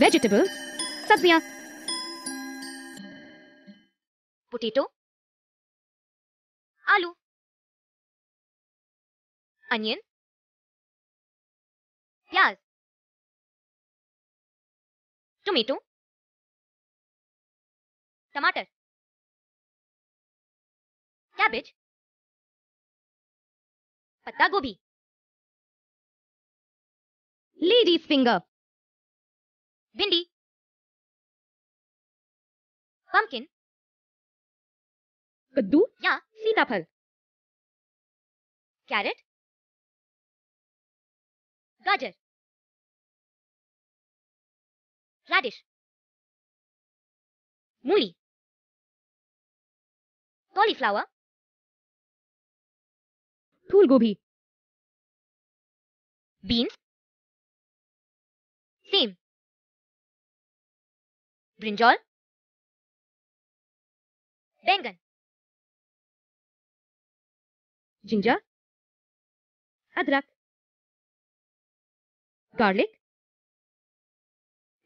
Vegetable सब्ज़ियाँ potato आलू onion प्याज टोमेटो टमाटर कैबेज पत्ता गोभी लेडीज़ फिंगर भिंडी पंपकिन कद्दू? या। सीताफल। कैरेट गाजर। Radish? मूली कॉलीफ्लावर फूल गोभी बीन्स सेम ब्रिंजॉल बैंगन जिंजर अदरक गार्लिक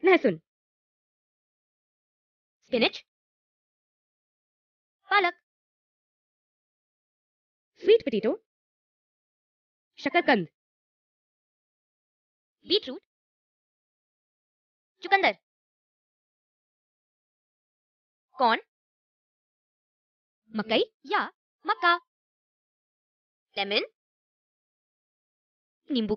लहसुन स्पिनच पालक स्वीट पोटैटो शकरकंद बीटरूट चुकंदर कॉर्न मकई? या मक्का। लेमन? नींबू।